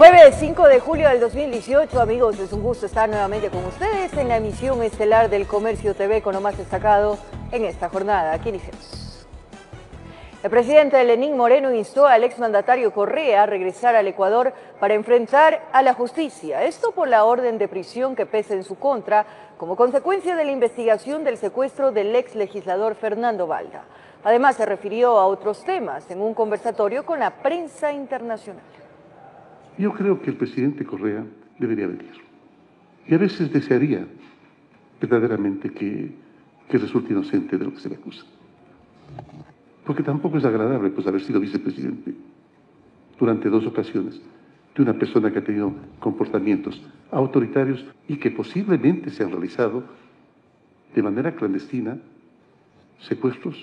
Jueves 5 de julio del 2018, amigos, es un gusto estar nuevamente con ustedes en la emisión estelar del Comercio TV con lo más destacado en esta jornada. Aquí iniciamos. El presidente Lenín Moreno instó al exmandatario Correa a regresar al Ecuador para enfrentar a la justicia. Esto por la orden de prisión que pesa en su contra como consecuencia de la investigación del secuestro del ex legislador Fernando Valda. Además, se refirió a otros temas en un conversatorio con la prensa internacional. Yo creo que el presidente Correa debería venir. Y a veces desearía verdaderamente que, que resulte inocente de lo que se le acusa. Porque tampoco es agradable pues, haber sido vicepresidente durante dos ocasiones de una persona que ha tenido comportamientos autoritarios y que posiblemente se han realizado de manera clandestina secuestros,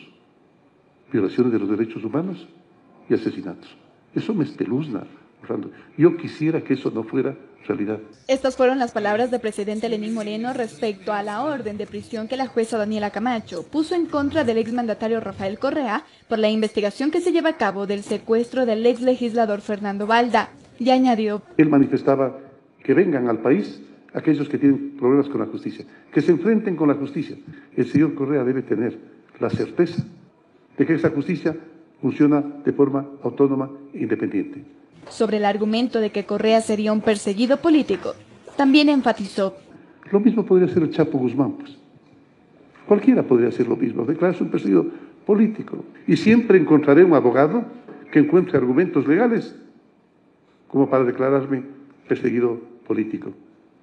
violaciones de los derechos humanos y asesinatos. Eso me espeluzna yo quisiera que eso no fuera realidad. Estas fueron las palabras del presidente Lenín Moreno respecto a la orden de prisión que la jueza Daniela Camacho puso en contra del exmandatario Rafael Correa por la investigación que se lleva a cabo del secuestro del ex legislador Fernando Valda. Y añadió. Él manifestaba que vengan al país aquellos que tienen problemas con la justicia, que se enfrenten con la justicia. El señor Correa debe tener la certeza de que esa justicia funciona de forma autónoma e independiente sobre el argumento de que Correa sería un perseguido político, también enfatizó. Lo mismo podría ser el Chapo Guzmán, pues. Cualquiera podría hacer lo mismo, declararse un perseguido político. Y siempre encontraré un abogado que encuentre argumentos legales como para declararme perseguido político.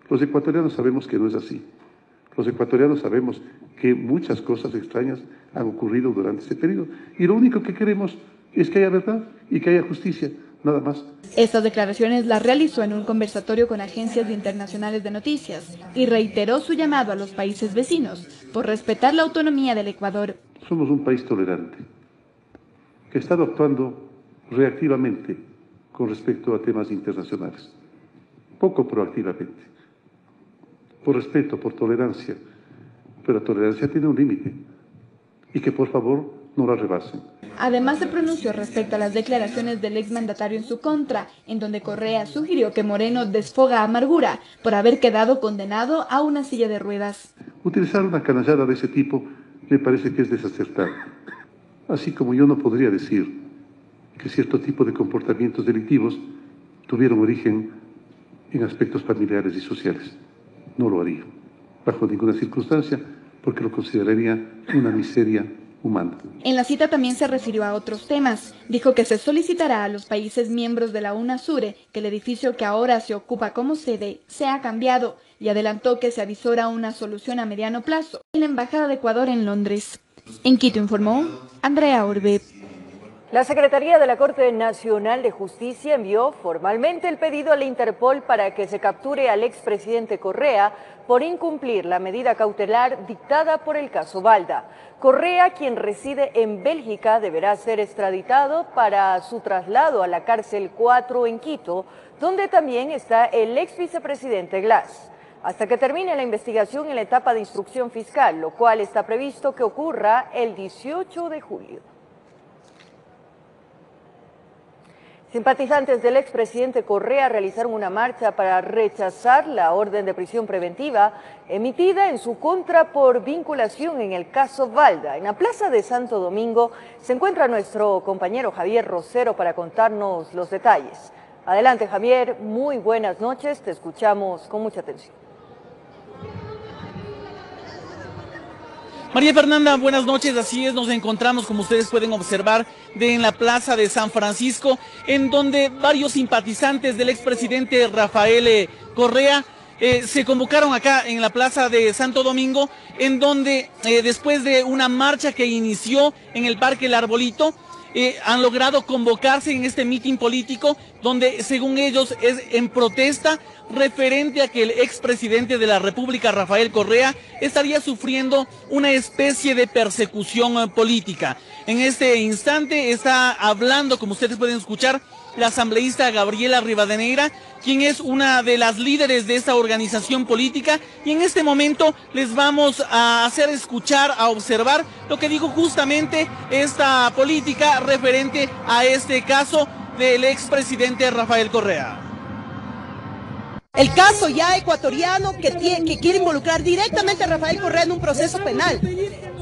Los ecuatorianos sabemos que no es así. Los ecuatorianos sabemos que muchas cosas extrañas han ocurrido durante ese periodo. Y lo único que queremos es que haya verdad y que haya justicia nada más. Estas declaraciones las realizó en un conversatorio con agencias internacionales de noticias y reiteró su llamado a los países vecinos por respetar la autonomía del Ecuador. Somos un país tolerante, que ha estado actuando reactivamente con respecto a temas internacionales, poco proactivamente, por respeto, por tolerancia, pero la tolerancia tiene un límite y que por favor no la rebasen. Además se pronunció respecto a las declaraciones del exmandatario en su contra, en donde Correa sugirió que Moreno desfoga amargura por haber quedado condenado a una silla de ruedas. Utilizar una canallada de ese tipo me parece que es desacertado. Así como yo no podría decir que cierto tipo de comportamientos delictivos tuvieron origen en aspectos familiares y sociales. No lo haría, bajo ninguna circunstancia, porque lo consideraría una miseria en la cita también se refirió a otros temas. Dijo que se solicitará a los países miembros de la UNASURE que el edificio que ahora se ocupa como sede sea cambiado y adelantó que se avisora una solución a mediano plazo en la Embajada de Ecuador en Londres. En Quito informó Andrea Orbe. La Secretaría de la Corte Nacional de Justicia envió formalmente el pedido a la Interpol para que se capture al expresidente Correa por incumplir la medida cautelar dictada por el caso Balda. Correa, quien reside en Bélgica, deberá ser extraditado para su traslado a la cárcel 4 en Quito, donde también está el ex vicepresidente Glass hasta que termine la investigación en la etapa de instrucción fiscal, lo cual está previsto que ocurra el 18 de julio. Simpatizantes del expresidente Correa realizaron una marcha para rechazar la orden de prisión preventiva emitida en su contra por vinculación en el caso Valda. En la Plaza de Santo Domingo se encuentra nuestro compañero Javier Rosero para contarnos los detalles. Adelante Javier, muy buenas noches, te escuchamos con mucha atención. María Fernanda, buenas noches. Así es, nos encontramos, como ustedes pueden observar, de, en la Plaza de San Francisco, en donde varios simpatizantes del expresidente Rafael eh, Correa eh, se convocaron acá en la Plaza de Santo Domingo, en donde eh, después de una marcha que inició en el Parque El Arbolito, han logrado convocarse en este mitin político donde según ellos es en protesta referente a que el expresidente de la República, Rafael Correa, estaría sufriendo una especie de persecución eh, política. En este instante está hablando, como ustedes pueden escuchar, la asambleísta Gabriela Rivadeneira, quien es una de las líderes de esta organización política, y en este momento les vamos a hacer escuchar, a observar lo que dijo justamente esta política referente a este caso del expresidente Rafael Correa. El caso ya ecuatoriano que, que quiere involucrar directamente a Rafael Correa en un proceso penal,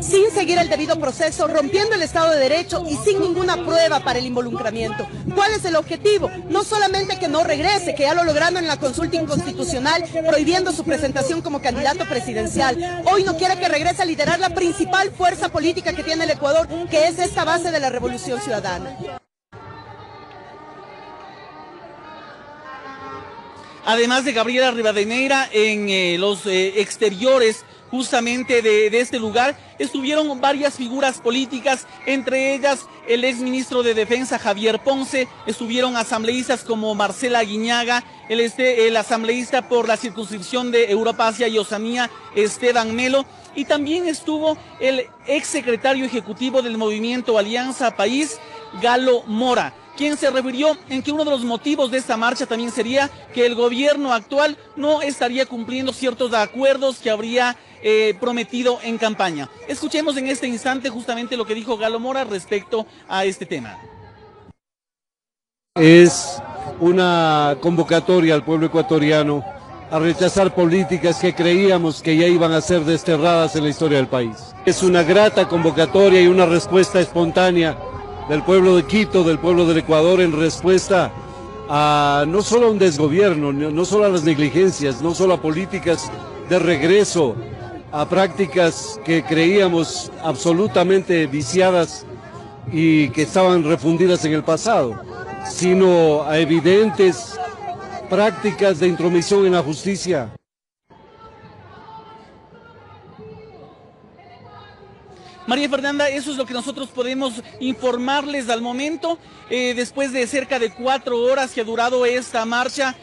sin seguir el debido proceso, rompiendo el Estado de Derecho y sin ninguna prueba para el involucramiento. ¿Cuál es el objetivo? No solamente que no regrese, que ya lo lograron en la consulta inconstitucional, prohibiendo su presentación como candidato presidencial. Hoy no quiere que regrese a liderar la principal fuerza política que tiene el Ecuador, que es esta base de la revolución ciudadana. además de Gabriela Rivadeneira, en eh, los eh, exteriores justamente de, este lugar. Estuvieron varias figuras políticas, entre ellas el exministro de Defensa Javier Ponce, estuvieron asambleístas como Marcela Guiñaga, el, este, el asambleísta por la circunscripción de Europa, Asia y Oceanía, Esteban Melo, y también estuvo el exsecretario ejecutivo del movimiento Alianza País, Galo Mora quien se refirió en que uno de los motivos de esta marcha también sería que el gobierno actual no estaría cumpliendo ciertos acuerdos que habría eh, prometido en campaña. Escuchemos en este instante justamente lo que dijo Galo Mora respecto a este tema. Es una convocatoria al pueblo ecuatoriano a rechazar políticas que creíamos que ya iban a ser desterradas en la historia del país. Es una grata convocatoria y una respuesta espontánea del pueblo de Quito, del pueblo del Ecuador en respuesta a no solo a un desgobierno, no solo a las negligencias, no solo a políticas de regreso a prácticas que creíamos absolutamente viciadas y que estaban refundidas en el pasado, sino a evidentes prácticas de intromisión en la justicia María Fernanda, eso es lo que nosotros podemos informarles al momento. Eh, después de cerca de cuatro horas que ha durado esta marcha,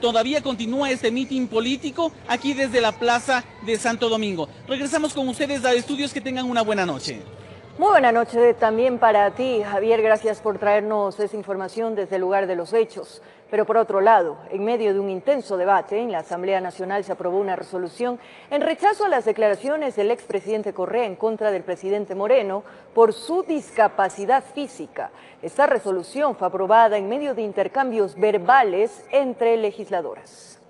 todavía continúa este mitin político aquí desde la Plaza de Santo Domingo. Regresamos con ustedes a estudios, que tengan una buena noche. Muy buena noche también para ti, Javier. Gracias por traernos esa información desde el lugar de los hechos. Pero por otro lado, en medio de un intenso debate en la Asamblea Nacional se aprobó una resolución en rechazo a las declaraciones del expresidente Correa en contra del presidente Moreno por su discapacidad física. Esta resolución fue aprobada en medio de intercambios verbales entre legisladoras.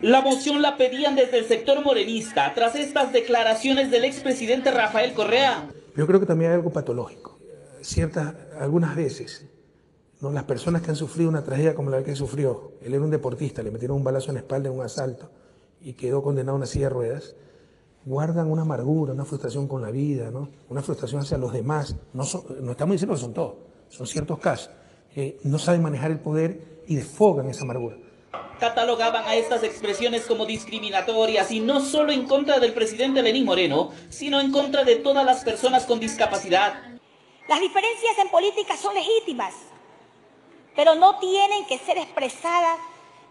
La moción la pedían desde el sector morenista tras estas declaraciones del expresidente Rafael Correa. Yo creo que también hay algo patológico. Ciertas, algunas veces las personas que han sufrido una tragedia como la que sufrió, él era un deportista, le metieron un balazo en la espalda en un asalto y quedó condenado a una silla de ruedas, guardan una amargura, una frustración con la vida, ¿no? una frustración hacia los demás. No, no estamos diciendo que son todos, son ciertos casos. que no saben manejar el poder y desfogan esa amargura. Catalogaban a estas expresiones como discriminatorias y no solo en contra del presidente Lenín Moreno, sino en contra de todas las personas con discapacidad. Las diferencias en política son legítimas, pero no tienen que ser expresadas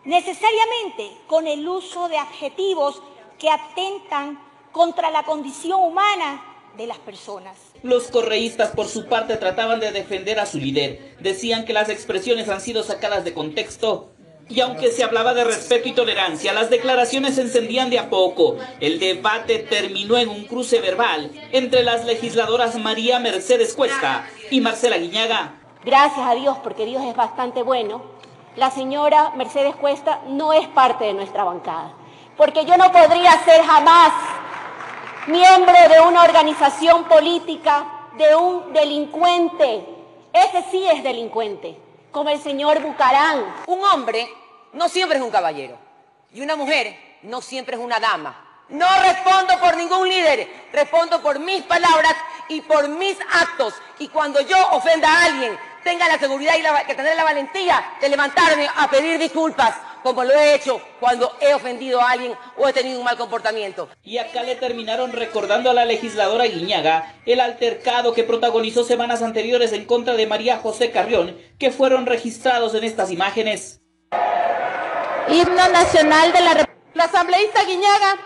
necesariamente con el uso de adjetivos que atentan contra la condición humana de las personas. Los correístas por su parte trataban de defender a su líder. Decían que las expresiones han sido sacadas de contexto. Y aunque se hablaba de respeto y tolerancia, las declaraciones se encendían de a poco. El debate terminó en un cruce verbal entre las legisladoras María Mercedes Cuesta y Marcela Guiñaga. Gracias a Dios, porque Dios es bastante bueno, la señora Mercedes Cuesta no es parte de nuestra bancada. Porque yo no podría ser jamás miembro de una organización política de un delincuente. Ese sí es delincuente, como el señor Bucarán. Un hombre no siempre es un caballero y una mujer no siempre es una dama. No respondo por ningún líder, respondo por mis palabras y por mis actos. Y cuando yo ofenda a alguien, tenga la seguridad y la, que tener la valentía de levantarme a pedir disculpas, como lo he hecho cuando he ofendido a alguien o he tenido un mal comportamiento. Y acá le terminaron recordando a la legisladora Guiñaga el altercado que protagonizó semanas anteriores en contra de María José Carrión, que fueron registrados en estas imágenes. Himno nacional de la La asambleísta Guiñaga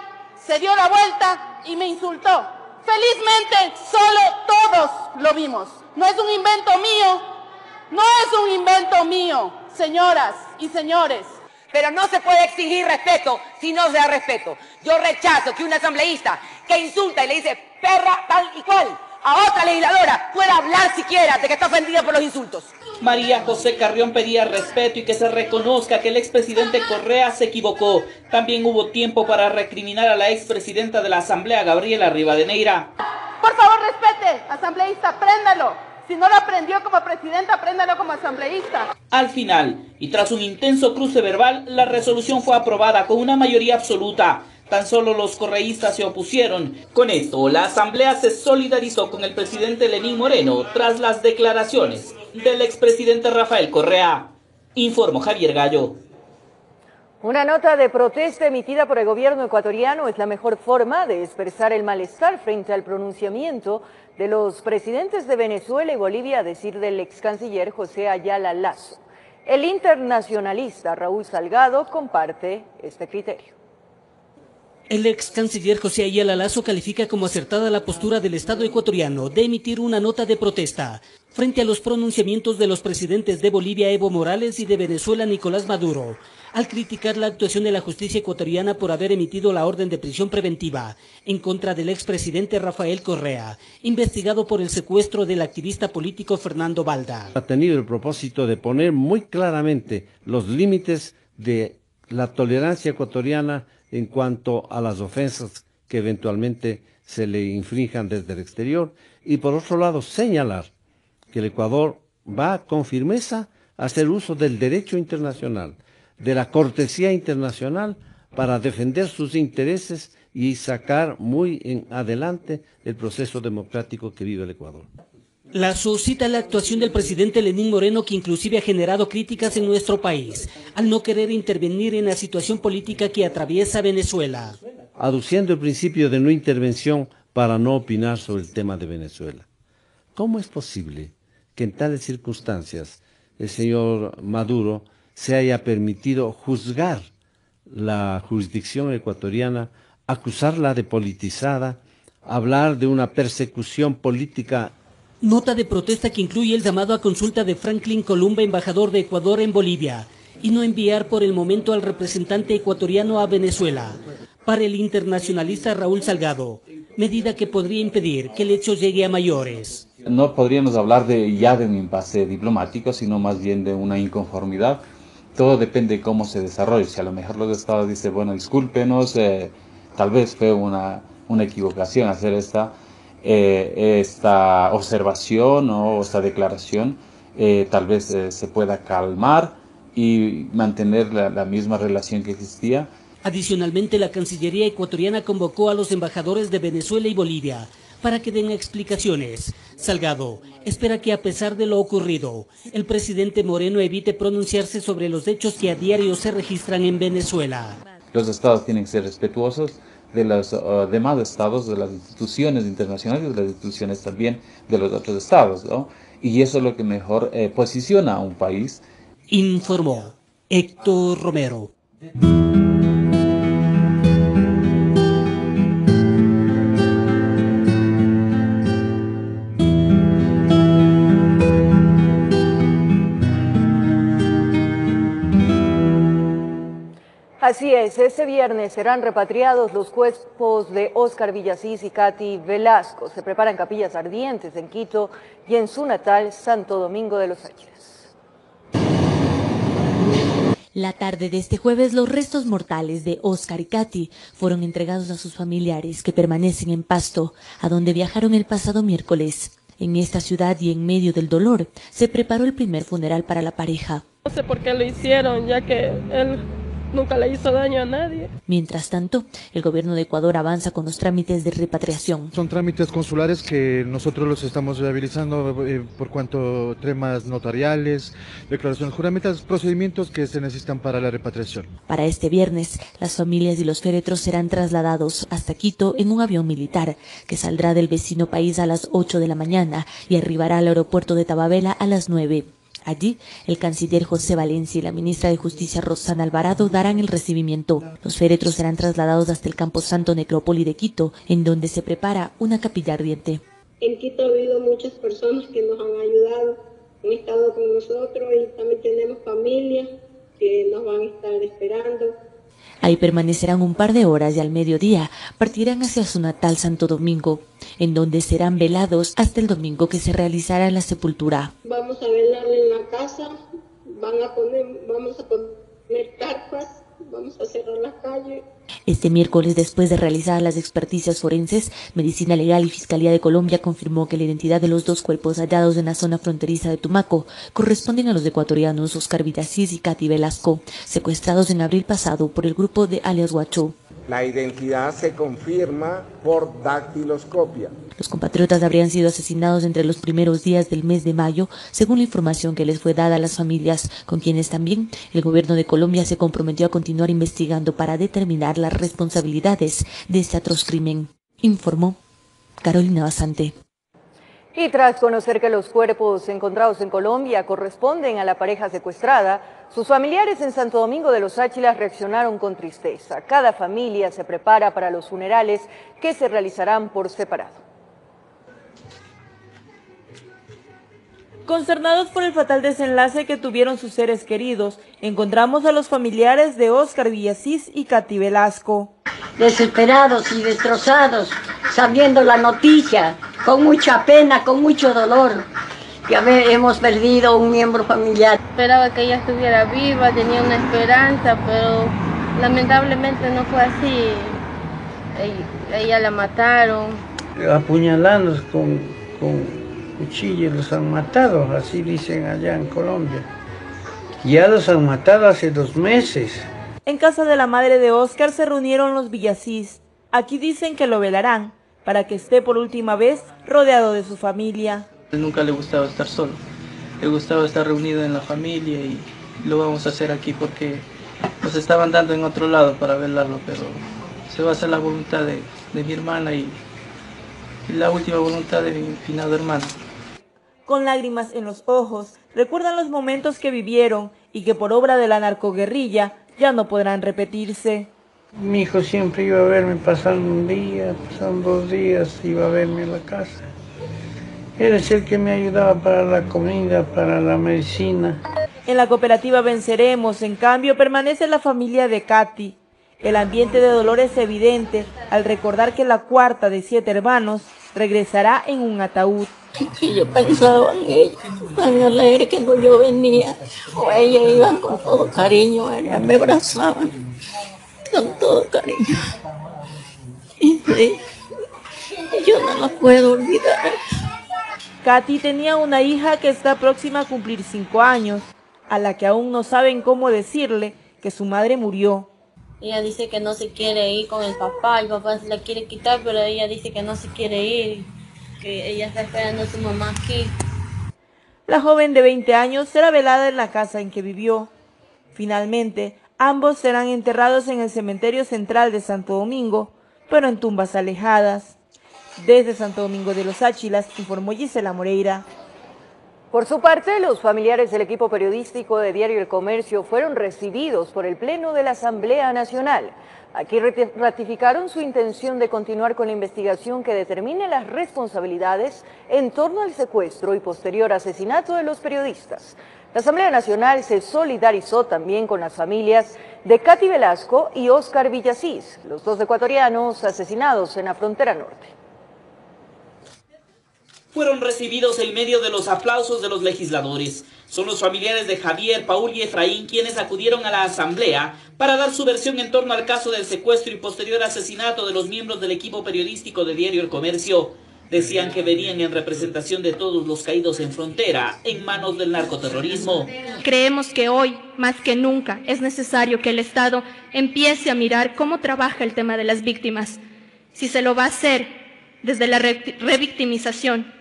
se dio la vuelta y me insultó. Felizmente, solo todos lo vimos. No es un invento mío, no es un invento mío, señoras y señores. Pero no se puede exigir respeto si no se da respeto. Yo rechazo que un asambleísta que insulta y le dice perra tal y cual a otra legisladora pueda hablar siquiera de que está ofendida por los insultos. María José Carrión pedía respeto y que se reconozca que el expresidente Correa se equivocó. También hubo tiempo para recriminar a la expresidenta de la Asamblea, Gabriela Rivadeneira. Por favor, respete, asambleísta, préndalo. Si no lo aprendió como presidenta, apréndalo como asambleísta. Al final, y tras un intenso cruce verbal, la resolución fue aprobada con una mayoría absoluta. Tan solo los correístas se opusieron. Con esto, la asamblea se solidarizó con el presidente Lenín Moreno tras las declaraciones del expresidente Rafael Correa. Informó Javier Gallo. Una nota de protesta emitida por el gobierno ecuatoriano es la mejor forma de expresar el malestar frente al pronunciamiento de los presidentes de Venezuela y Bolivia, a decir del ex canciller José Ayala Lazo. El internacionalista Raúl Salgado comparte este criterio. El ex canciller José Ayala Lazo califica como acertada la postura del Estado ecuatoriano de emitir una nota de protesta frente a los pronunciamientos de los presidentes de Bolivia Evo Morales y de Venezuela Nicolás Maduro, al criticar la actuación de la justicia ecuatoriana por haber emitido la orden de prisión preventiva en contra del expresidente Rafael Correa, investigado por el secuestro del activista político Fernando Balda. Ha tenido el propósito de poner muy claramente los límites de la tolerancia ecuatoriana en cuanto a las ofensas que eventualmente se le infrinjan desde el exterior y por otro lado señalar que el Ecuador va con firmeza a hacer uso del derecho internacional, de la cortesía internacional para defender sus intereses y sacar muy en adelante el proceso democrático que vive el Ecuador. La suscita la actuación del presidente Lenín Moreno que inclusive ha generado críticas en nuestro país al no querer intervenir en la situación política que atraviesa Venezuela. Aduciendo el principio de no intervención para no opinar sobre el tema de Venezuela. ¿Cómo es posible que en tales circunstancias el señor Maduro se haya permitido juzgar la jurisdicción ecuatoriana, acusarla de politizada, hablar de una persecución política Nota de protesta que incluye el llamado a consulta de Franklin Columba, embajador de Ecuador en Bolivia, y no enviar por el momento al representante ecuatoriano a Venezuela. Para el internacionalista Raúl Salgado, medida que podría impedir que el hecho llegue a mayores. No podríamos hablar de ya de un impasse diplomático, sino más bien de una inconformidad. Todo depende de cómo se desarrolle. Si a lo mejor los estados dicen, bueno, discúlpenos, eh, tal vez fue una, una equivocación hacer esta eh, esta observación o esta declaración eh, tal vez se pueda calmar y mantener la misma relación que existía. Adicionalmente, la Cancillería ecuatoriana convocó a los embajadores de Venezuela y Bolivia para que den explicaciones. Salgado espera que a pesar de lo ocurrido, el presidente Moreno evite pronunciarse sobre los hechos que a diario se registran en Venezuela. Los estados tienen que ser respetuosos de los uh, demás estados, de las instituciones internacionales y de las instituciones también de los otros estados. ¿no? Y eso es lo que mejor eh, posiciona a un país. Informó Héctor Romero. Así es, este viernes serán repatriados los cuerpos de Óscar Villasís y Katy Velasco. Se preparan capillas ardientes en Quito y en su natal Santo Domingo de los Ángeles. La tarde de este jueves, los restos mortales de Oscar y Katy fueron entregados a sus familiares que permanecen en Pasto, a donde viajaron el pasado miércoles. En esta ciudad y en medio del dolor, se preparó el primer funeral para la pareja. No sé por qué lo hicieron, ya que él nunca le hizo daño a nadie. Mientras tanto, el gobierno de Ecuador avanza con los trámites de repatriación. Son trámites consulares que nosotros los estamos viabilizando eh, por cuanto temas notariales, declaraciones juramentas, procedimientos que se necesitan para la repatriación. Para este viernes, las familias y los féretros serán trasladados hasta Quito en un avión militar que saldrá del vecino país a las 8 de la mañana y arribará al aeropuerto de Tababela a las 9. Allí, el canciller José Valencia y la ministra de Justicia Rosana Alvarado darán el recibimiento. Los féretros serán trasladados hasta el Campo Santo Necrópoli de Quito, en donde se prepara una capilla ardiente. En Quito ha habido muchas personas que nos han ayudado, han estado con nosotros y también tenemos familias que nos van a estar esperando. Ahí permanecerán un par de horas y al mediodía partirán hacia su natal Santo Domingo, en donde serán velados hasta el domingo que se realizará la sepultura. Vamos a velarle en la casa, van a poner, vamos a poner carpas, vamos a cerrar la calle. Este miércoles, después de realizar las experticias forenses, Medicina Legal y Fiscalía de Colombia confirmó que la identidad de los dos cuerpos hallados en la zona fronteriza de Tumaco corresponden a los ecuatorianos Oscar Villasís y Katy Velasco, secuestrados en abril pasado por el grupo de alias Guacho. La identidad se confirma por dactiloscopia. Los compatriotas habrían sido asesinados entre los primeros días del mes de mayo, según la información que les fue dada a las familias, con quienes también el gobierno de Colombia se comprometió a continuar investigando para determinar las responsabilidades de este atroz crimen, informó Carolina Basante. Y tras conocer que los cuerpos encontrados en Colombia corresponden a la pareja secuestrada, sus familiares en Santo Domingo de los Áchilas reaccionaron con tristeza. Cada familia se prepara para los funerales que se realizarán por separado. Concernados por el fatal desenlace que tuvieron sus seres queridos, encontramos a los familiares de Óscar Villasís y Katy Velasco. Desesperados y destrozados, sabiendo la noticia, con mucha pena, con mucho dolor, que hemos perdido un miembro familiar. Esperaba que ella estuviera viva, tenía una esperanza, pero lamentablemente no fue así. Ella, la mataron. Apuñalando con, con cuchillos los han matado, así dicen allá en Colombia. Ya los han matado hace dos meses. En casa de la madre de Oscar se reunieron los Villasís. Aquí dicen que lo velarán para que esté por última vez rodeado de su familia. Nunca le gustaba estar solo, le gustaba estar reunido en la familia y lo vamos a hacer aquí porque nos estaban dando en otro lado para velarlo, pero se va a hacer la voluntad de, de mi hermana y, y la última voluntad de mi finado hermano con lágrimas en los ojos, recuerdan los momentos que vivieron y que por obra de la narcoguerrilla ya no podrán repetirse. Mi hijo siempre iba a verme pasando un día, pasando dos días, iba a verme en la casa. Él es el que me ayudaba para la comida, para la medicina. En la cooperativa Venceremos, en cambio, permanece la familia de Katy. El ambiente de dolor es evidente al recordar que la cuarta de siete hermanos regresará en un ataúd. Y yo pensaba en ella, tan alegre que yo venía, o ella iba con todo cariño, ella me abrazaban con todo cariño. Y yo no la puedo olvidar. Katy tenía una hija que está próxima a cumplir cinco años, a la que aún no saben cómo decirle que su madre murió. Ella dice que no se quiere ir con el papá, el papá se la quiere quitar, pero ella dice que no se quiere ir que ella está esperando a su mamá aquí. La joven de 20 años será velada en la casa en que vivió. Finalmente, ambos serán enterrados en el cementerio central de Santo Domingo, pero en tumbas alejadas. Desde Santo Domingo de los Áchilas, informó Gisela Moreira. Por su parte, los familiares del equipo periodístico de Diario El Comercio fueron recibidos por el Pleno de la Asamblea Nacional. Aquí ratificaron su intención de continuar con la investigación que determine las responsabilidades en torno al secuestro y posterior asesinato de los periodistas. La Asamblea Nacional se solidarizó también con las familias de Katy Velasco y Óscar Villasís, los dos ecuatorianos asesinados en la frontera norte fueron recibidos en medio de los aplausos de los legisladores. Son los familiares de Javier, Paul y Efraín quienes acudieron a la asamblea para dar su versión en torno al caso del secuestro y posterior asesinato de los miembros del equipo periodístico de Diario El Comercio. Decían que venían en representación de todos los caídos en frontera, en manos del narcoterrorismo. Creemos que hoy, más que nunca, es necesario que el Estado empiece a mirar cómo trabaja el tema de las víctimas. Si se lo va a hacer desde la revictimización,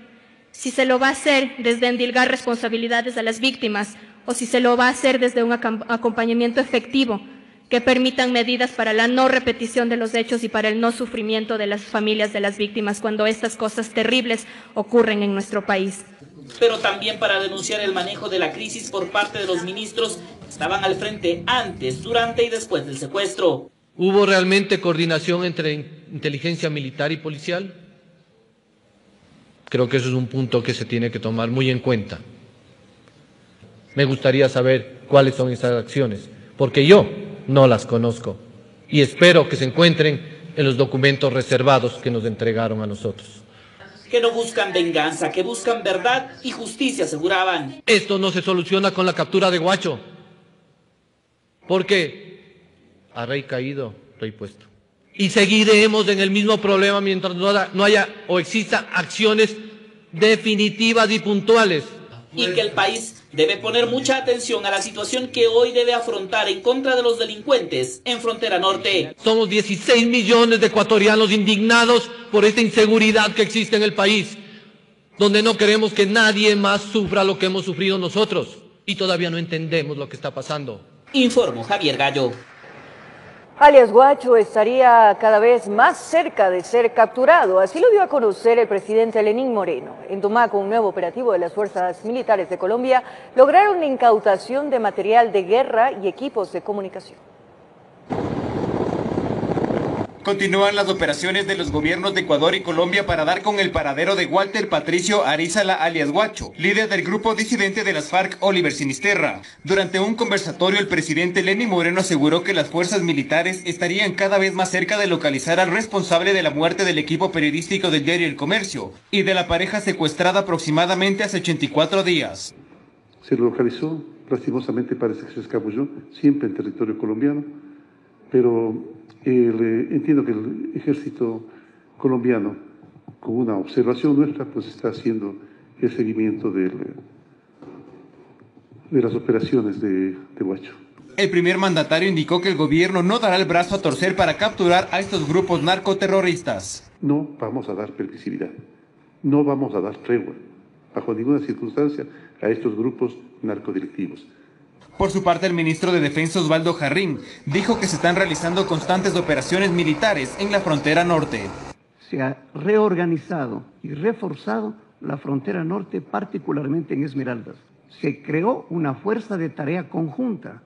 si se lo va a hacer desde endilgar responsabilidades a las víctimas o si se lo va a hacer desde un acompañamiento efectivo que permitan medidas para la no repetición de los hechos y para el no sufrimiento de las familias de las víctimas cuando estas cosas terribles ocurren en nuestro país. Pero también para denunciar el manejo de la crisis por parte de los ministros que estaban al frente antes, durante y después del secuestro. ¿Hubo realmente coordinación entre inteligencia militar y policial? Creo que eso es un punto que se tiene que tomar muy en cuenta. Me gustaría saber cuáles son esas acciones, porque yo no las conozco. y espero que se encuentren en los documentos reservados que nos entregaron a nosotros. Que no buscan venganza, que buscan verdad y justicia, aseguraban. Esto no se soluciona con la captura de Guacho, porque a rey caído, rey puesto. Y seguiremos en el mismo problema mientras no haya o exista acciones definitivas y puntuales. Y que el país debe poner mucha atención a la situación que hoy debe afrontar en contra de los delincuentes en frontera norte. Somos 16 millones de ecuatorianos indignados por esta inseguridad que existe en el país, donde no queremos que nadie más sufra lo que hemos sufrido nosotros y todavía no entendemos lo que está pasando. Informo Javier Gallo. Alias Guacho estaría cada vez más cerca de ser capturado. Así lo dio a conocer el presidente Lenín Moreno. En Tumaco, un nuevo operativo de las Fuerzas Militares de Colombia lograron la incautación de material de guerra y equipos de comunicación. Continúan las operaciones de los gobiernos de Ecuador y Colombia para dar con el paradero de Walter Patricio Arizala alias Guacho, líder del grupo disidente de las FARC Oliver Sinisterra. Durante un conversatorio el presidente Lenny Moreno aseguró que las fuerzas militares estarían cada vez más cerca de localizar al responsable de la muerte del equipo periodístico del diario El Comercio y de la pareja secuestrada aproximadamente hace 84 días. Se localizó, lastimosamente parece que se escabulló, siempre en territorio colombiano, pero eh, entiendo que el ejército colombiano, con una observación nuestra, pues está haciendo el seguimiento de las operaciones de, de Huacho. El primer mandatario indicó que el gobierno no dará el brazo a torcer para capturar a estos grupos narcoterroristas. No vamos a dar permisividad, no vamos a dar tregua, bajo ninguna circunstancia, a estos grupos narcodirectivos. Por su parte, el ministro de Defensa Osvaldo Jarrín dijo que se están realizando constantes operaciones militares en la frontera norte. Se ha reorganizado y reforzado la frontera norte, particularmente en Esmeraldas. Se creó una fuerza de tarea conjunta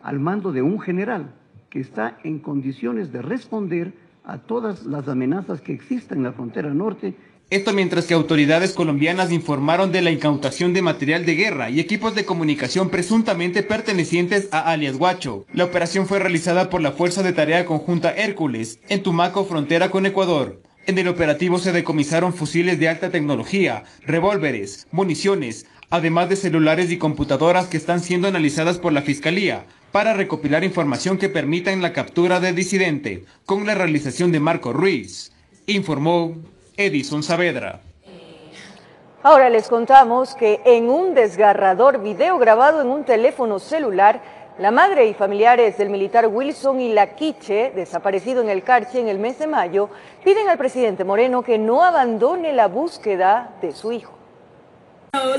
al mando de un general que está en condiciones de responder a todas las amenazas que existen en la frontera norte esto mientras que autoridades colombianas informaron de la incautación de material de guerra y equipos de comunicación presuntamente pertenecientes a alias Guacho. La operación fue realizada por la Fuerza de Tarea Conjunta Hércules, en Tumaco, frontera con Ecuador. En el operativo se decomisaron fusiles de alta tecnología, revólveres, municiones, además de celulares y computadoras que están siendo analizadas por la Fiscalía para recopilar información que permita en la captura del disidente, con la realización de Marco Ruiz, informó Edison Saavedra. Ahora les contamos que en un desgarrador video grabado en un teléfono celular, la madre y familiares del militar Wilson y la Quiche, desaparecido en el Carche en el mes de mayo, piden al presidente Moreno que no abandone la búsqueda de su hijo.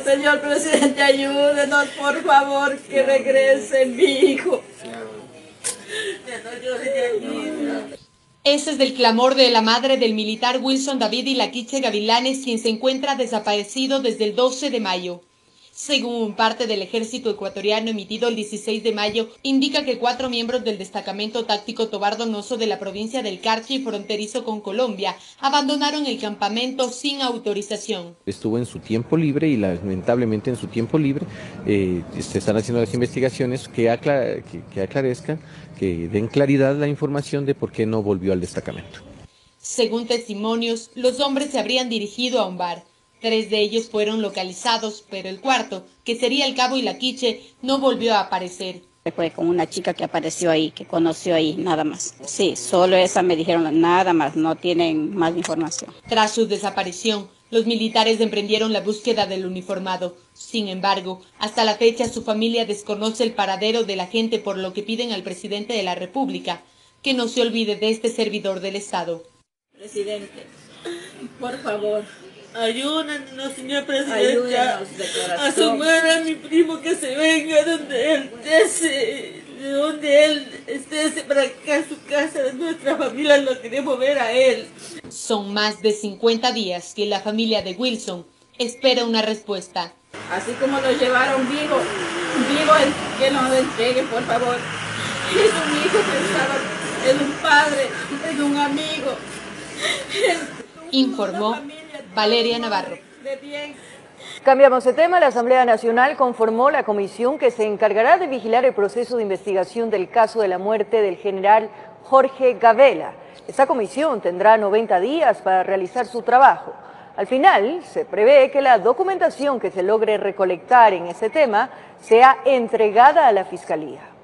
señor presidente, ayúdenos, por favor, que regrese mi hijo. Ese es el clamor de la madre del militar Wilson David y Laquiche Gavilanes, quien se encuentra desaparecido desde el 12 de mayo. Según parte del ejército ecuatoriano emitido el 16 de mayo, indica que cuatro miembros del destacamento táctico Tobar Donoso de la provincia del Carchi fronterizo con Colombia abandonaron el campamento sin autorización. Estuvo en su tiempo libre y lamentablemente en su tiempo libre eh, se están haciendo las investigaciones que, que aclarezcan, que den claridad la información de por qué no volvió al destacamento. Según testimonios, los hombres se habrían dirigido a un bar. Tres de ellos fueron localizados, pero el cuarto, que sería el cabo y la quiche, no volvió a aparecer. Fue con una chica que apareció ahí, que conoció ahí, nada más. Sí, solo esa me dijeron, nada más, no tienen más información. Tras su desaparición, los militares emprendieron la búsqueda del uniformado. Sin embargo, hasta la fecha su familia desconoce el paradero de la gente por lo que piden al presidente de la República que no se olvide de este servidor del Estado. Presidente, por favor, Ayúdenos, señor presidente, a, sumar a mi primo que se venga donde él desee, de donde él esté, para acá a su casa, de nuestra familia, lo queremos ver a él. Son más de 50 días que la familia de Wilson espera una respuesta. Así como lo llevaron vivo, vivo que nos entregue, por favor. Es un hijo que es un padre, es un amigo. Informó Valeria Navarro. Cambiamos de tema. La Asamblea Nacional conformó la comisión que se encargará de vigilar el proceso de investigación del caso de la muerte del general Jorge Gavela. Esta comisión tendrá 90 días para realizar su trabajo. Al final, se prevé que la documentación que se logre recolectar en ese tema sea entregada a la Fiscalía.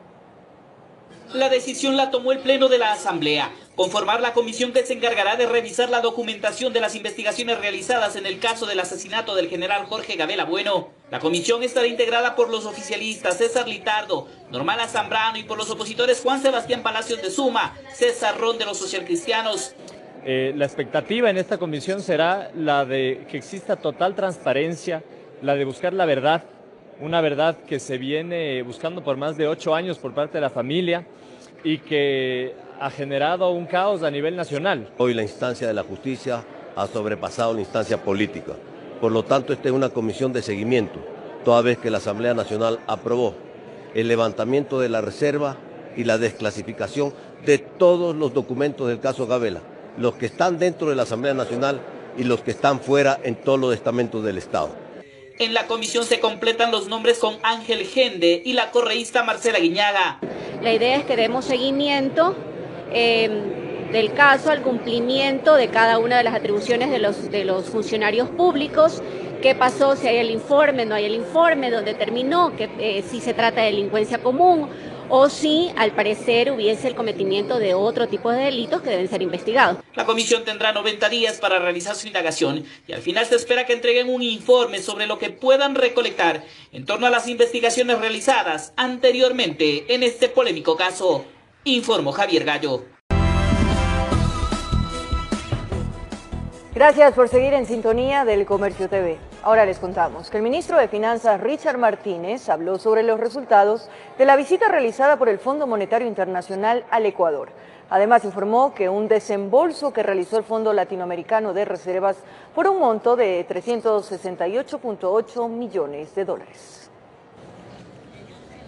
La decisión la tomó el Pleno de la Asamblea, conformar la comisión que se encargará de revisar la documentación de las investigaciones realizadas en el caso del asesinato del general Jorge Gabela Bueno. La comisión estará integrada por los oficialistas César Litardo, Normala Zambrano y por los opositores Juan Sebastián Palacios de Suma, César Ron de los socialcristianos. Eh, la expectativa en esta comisión será la de que exista total transparencia, la de buscar la verdad, una verdad que se viene buscando por más de ocho años por parte de la familia y que ha generado un caos a nivel nacional. Hoy la instancia de la justicia ha sobrepasado la instancia política. Por lo tanto, esta es una comisión de seguimiento, toda vez que la Asamblea Nacional aprobó el levantamiento de la reserva y la desclasificación de todos los documentos del caso Gabela, los que están dentro de la Asamblea Nacional y los que están fuera en todos los estamentos del Estado. En la comisión se completan los nombres con Ángel Gende y la correísta Marcela Guiñaga. La idea es que demos seguimiento eh, del caso al cumplimiento de cada una de las atribuciones de los, funcionarios públicos, qué pasó, si hay el informe, no hay el informe, dónde terminó, que, eh, si se trata de delincuencia común o si al parecer hubiese el cometimiento de otro tipo de delitos que deben ser investigados. La comisión tendrá 90 días para realizar su indagación y al final se espera que entreguen un informe sobre lo que puedan recolectar en torno a las investigaciones realizadas anteriormente en este polémico caso. Informó Javier Gallo. Gracias por seguir en sintonía del Comercio TV. Ahora les contamos que el ministro de Finanzas Richard Martínez habló sobre los resultados de la visita realizada por el Fondo Monetario Internacional al Ecuador. Además informó que un desembolso que realizó el Fondo Latinoamericano de Reservas por un monto de 368.8 millones de dólares.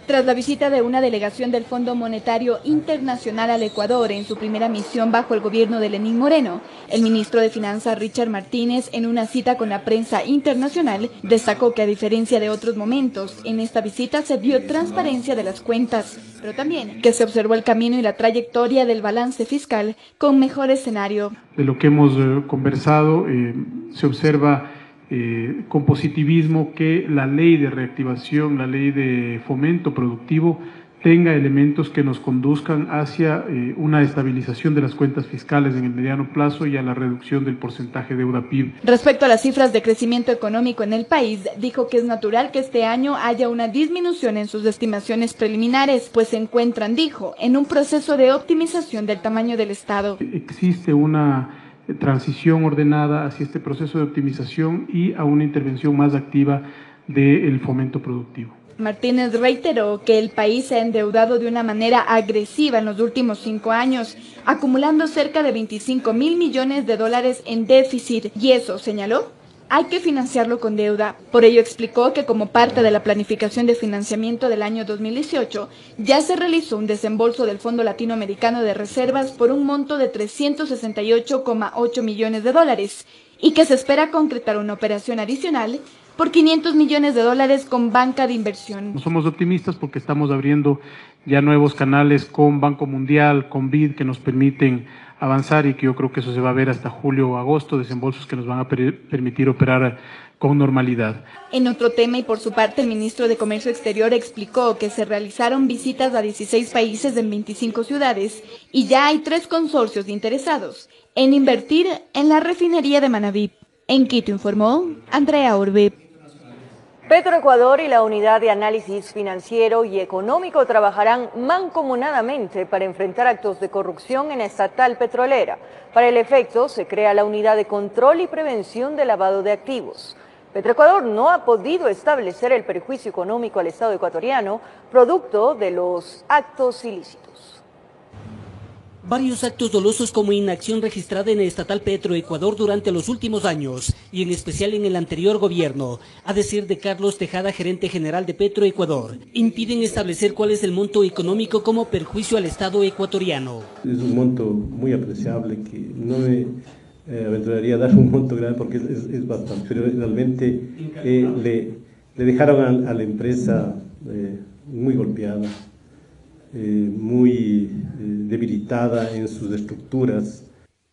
Tras la visita de una delegación del Fondo Monetario Internacional al Ecuador en su primera misión bajo el gobierno de Lenín Moreno, el ministro de Finanzas Richard Martínez, en una cita con la prensa internacional, destacó que a diferencia de otros momentos, en esta visita se vio transparencia de las cuentas, pero también que se observó el camino y la trayectoria del balance fiscal con mejor escenario. De lo que hemos eh, conversado, eh, se observa eh, con positivismo que la ley de reactivación, la ley de fomento productivo tenga elementos que nos conduzcan hacia eh, una estabilización de las cuentas fiscales en el mediano plazo y a la reducción del porcentaje de deuda PIB. Respecto a las cifras de crecimiento económico en el país, dijo que es natural que este año haya una disminución en sus estimaciones preliminares, pues se encuentran, dijo, en un proceso de optimización del tamaño del Estado. Existe una transición ordenada hacia este proceso de optimización y a una intervención más activa del fomento productivo. Martínez reiteró que el país se ha endeudado de una manera agresiva en los últimos cinco años, acumulando cerca de 25 mil millones de dólares en déficit, y eso, señaló, hay que financiarlo con deuda. Por ello explicó que como parte de la planificación de financiamiento del año 2018, ya se realizó un desembolso del Fondo Latinoamericano de Reservas por un monto de 368,8 millones de dólares y que se espera concretar una operación adicional por 500 millones de dólares con banca de inversión. Somos optimistas porque estamos abriendo ya nuevos canales con Banco Mundial, con BID, que nos permiten avanzar y que yo creo que eso se va a ver hasta julio o agosto, desembolsos que nos van a permitir operar con normalidad. En otro tema y por su parte el ministro de Comercio Exterior explicó que se realizaron visitas a 16 países en 25 ciudades y ya hay tres consorcios interesados en invertir en la refinería de Manabí. En Quito informó Andrea Orbe. Petroecuador y la Unidad de Análisis Financiero y Económico trabajarán mancomunadamente para enfrentar actos de corrupción en estatal petrolera. Para el efecto, se crea la Unidad de Control y Prevención de Lavado de Activos. Petroecuador no ha podido establecer el perjuicio económico al Estado ecuatoriano producto de los actos ilícitos. Varios actos dolosos como inacción registrada en el estatal Petro Ecuador durante los últimos años y en especial en el anterior gobierno, a decir de Carlos Tejada, gerente general de Petro Ecuador, impiden establecer cuál es el monto económico como perjuicio al Estado ecuatoriano. Es un monto muy apreciable que no eh, aventuraría a dar un monto grande porque es, bastante, pero realmente eh, le, le, dejaron a, la empresa eh, muy golpeada, muy debilitada en sus estructuras.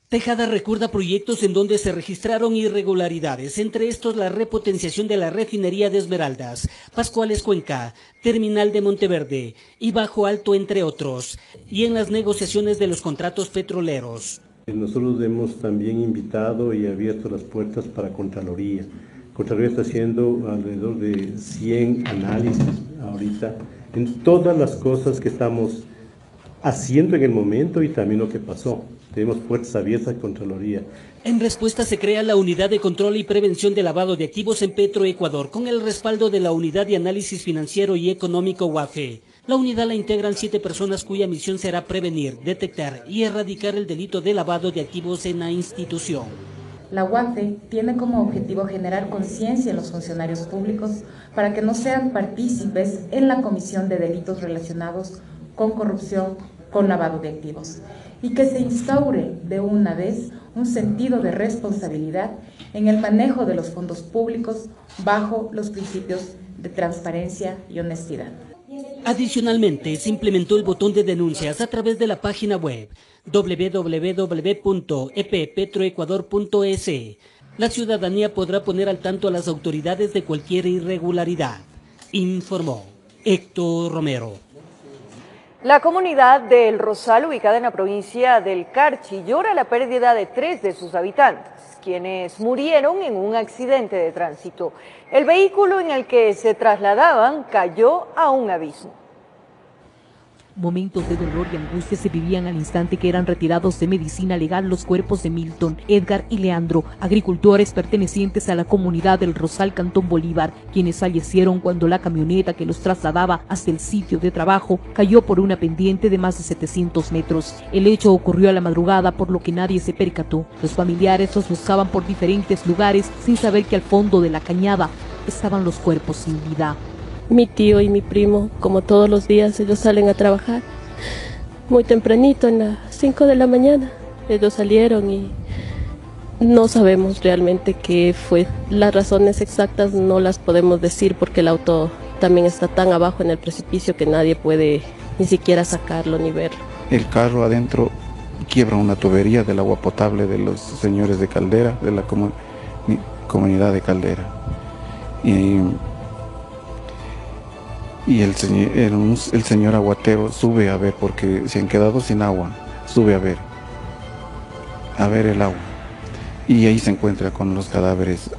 Tejada recuerda proyectos en donde se registraron irregularidades, entre estos la repotenciación de la refinería de Esmeraldas, Pascuales Cuenca, Terminal de Monteverde y Bajo Alto, entre otros, y en las negociaciones de los contratos petroleros. Nosotros hemos también invitado y abierto las puertas para Contraloría. Contraloría está haciendo alrededor de 100 análisis ahorita en todas las cosas que estamos haciendo en el momento y también lo que pasó. Tenemos puertas abiertas a Contraloría. En respuesta se crea la Unidad de Control y Prevención de Lavado de Activos en Petroecuador con el respaldo de la Unidad de Análisis Financiero y Económico UAFE. La unidad la integran siete personas cuya misión será prevenir, detectar y erradicar el delito de lavado de activos en la institución. La UAFE tiene como objetivo generar conciencia en los funcionarios públicos para que no sean partícipes en la comisión de delitos relacionados con corrupción, con lavado de activos y que se instaure de una vez un sentido de responsabilidad en el manejo de los fondos públicos bajo los principios de transparencia y honestidad. Adicionalmente, se implementó el botón de denuncias a través de la página web www.eppetroecuador.es. La ciudadanía podrá poner al tanto a las autoridades de cualquier irregularidad, informó Héctor Romero. La comunidad del Rosal, ubicada en la provincia del Carchi, llora la pérdida de tres de sus habitantes, quienes murieron en un accidente de tránsito. El vehículo en el que se trasladaban cayó a un abismo. Momentos de dolor y angustia se vivían al instante que eran retirados de medicina legal los cuerpos de Milton, Edgar y Leandro, agricultores pertenecientes a la comunidad del Rosal Cantón Bolívar, quienes fallecieron cuando la camioneta que los trasladaba hasta el sitio de trabajo cayó por una pendiente de más de 700 metros. El hecho ocurrió a la madrugada por lo que nadie se percató. Los familiares los buscaban por diferentes lugares sin saber que al fondo de la cañada estaban los cuerpos sin vida mi tío y mi primo, como todos los días, ellos salen a trabajar muy tempranito, en las 5 de la mañana. Ellos salieron y no sabemos realmente qué fue. Las razones exactas no las podemos decir porque el auto también está tan abajo en el precipicio que nadie puede ni siquiera sacarlo ni verlo. El carro adentro quiebra una tubería del agua potable de los señores de Caldera, de la comunidad de Caldera. Y y el, el señor aguatero sube a ver porque se han quedado sin agua, sube a ver, a ver el agua. Y ahí se encuentra con los cadáveres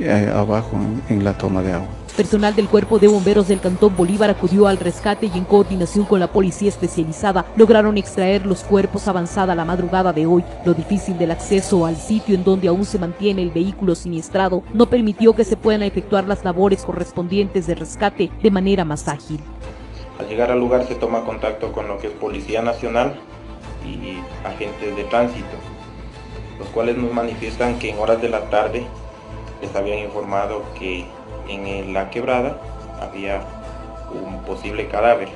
eh, abajo en la toma de agua. Personal del Cuerpo de Bomberos del Cantón Bolívar acudió al rescate y en coordinación con la policía especializada lograron extraer los cuerpos avanzada la madrugada de hoy. Lo difícil del acceso al sitio en donde aún se mantiene el vehículo siniestrado no permitió que se puedan efectuar las labores correspondientes de rescate de manera más ágil. Al llegar al lugar se toma contacto con lo que es Policía Nacional y agentes de tránsito, los cuales nos manifiestan que en horas de la tarde les habían informado que en la quebrada había un posible cadáver,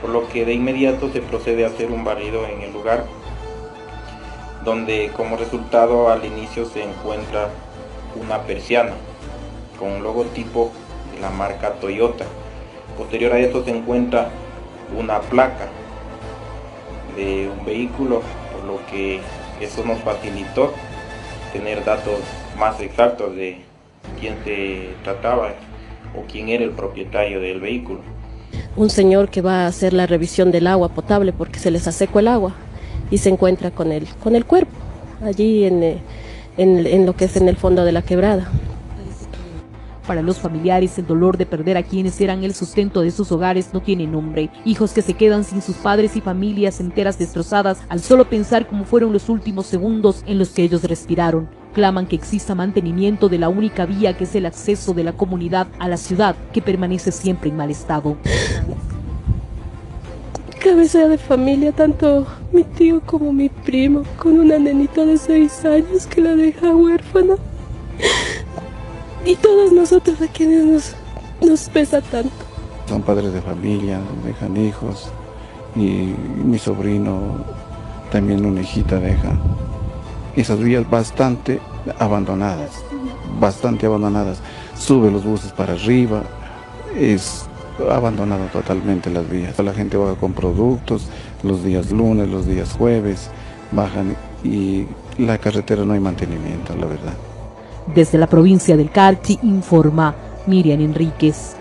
por lo que de inmediato se procede a hacer un barrido en el lugar, donde como resultado al inicio se encuentra una persiana con un logotipo de la marca Toyota. Posterior a esto se encuentra una placa de un vehículo, por lo que eso nos facilitó tener datos más exactos de quién se trataba o quién era el propietario del vehículo. Un señor que va a hacer la revisión del agua potable porque se les seco el agua y se encuentra con el, con el cuerpo allí en, eh, en lo que es en el fondo de la quebrada. Para los familiares, el dolor de perder a quienes eran el sustento de sus hogares no tiene nombre. Hijos que se quedan sin sus padres y familias enteras destrozadas al solo pensar cómo fueron los últimos segundos en los que ellos respiraron. Claman que exista mantenimiento de la única vía que es el acceso de la comunidad a la ciudad, que permanece siempre en mal estado. Cabeza de familia, tanto mi tío como mi primo, con una nenita de seis años que la deja huérfana y todos nosotros a quienes nos, nos pesa tanto. Son padres de familia, dejan hijos y mi sobrino también una hijita deja. esas vías bastante abandonadas, bastante abandonadas. Sube los buses para arriba, es abandonado totalmente las vías. La gente baja con productos los días lunes, los días jueves, bajan y la carretera no hay mantenimiento, la verdad. Desde la provincia del Carchi informa Miriam Enríquez.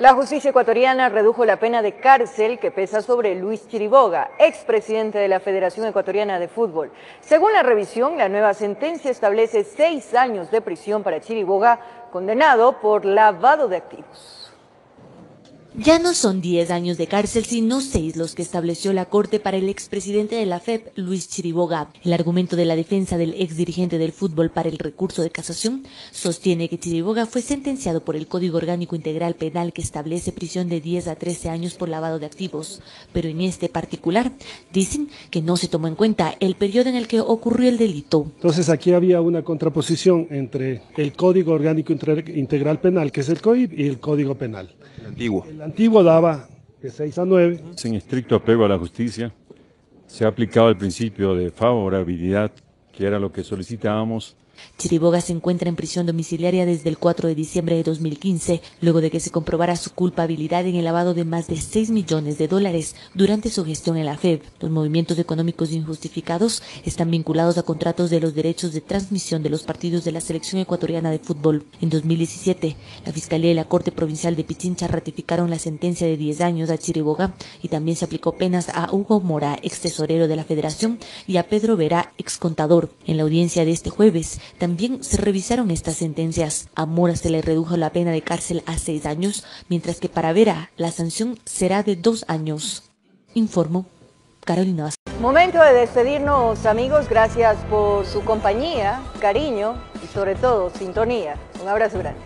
La justicia ecuatoriana redujo la pena de cárcel que pesa sobre Luis Chiriboga, expresidente de la Federación Ecuatoriana de Fútbol. Según la revisión, la nueva sentencia establece seis años de prisión para Chiriboga, condenado por lavado de activos. Ya no son 10 años de cárcel, sino 6 los que estableció la Corte para el expresidente de la FEP, Luis Chiriboga. El argumento de la defensa del exdirigente del fútbol para el recurso de casación sostiene que Chiriboga fue sentenciado por el Código Orgánico Integral Penal que establece prisión de 10 a 13 años por lavado de activos. Pero en este particular dicen que no se tomó en cuenta el periodo en el que ocurrió el delito. Entonces aquí había una contraposición entre el Código Orgánico Integral Penal, que es el COIP, y el Código Penal. El antiguo antiguo daba de 6 a 9. En estricto apego a la justicia, se ha aplicado el principio de favorabilidad, que era lo que solicitábamos Chiriboga se encuentra en prisión domiciliaria desde el 4 de diciembre de 2015, luego de que se comprobara su culpabilidad en el lavado de más de 6 millones de dólares durante su gestión en la FEB. Los movimientos económicos injustificados están vinculados a contratos de los derechos de transmisión de los partidos de la selección ecuatoriana de fútbol. En 2017, la Fiscalía y la Corte Provincial de Pichincha ratificaron la sentencia de 10 años a Chiriboga y también se aplicó penas a Hugo Mora, ex tesorero de la Federación, y a Pedro Vera, ex contador. En la audiencia de este jueves, también se revisaron estas sentencias. A Mora se le redujo la pena de cárcel a seis años, mientras que para Vera la sanción será de dos años. Informo Carolina. Momento de despedirnos amigos, gracias por su compañía, cariño y sobre todo sintonía. Un abrazo grande.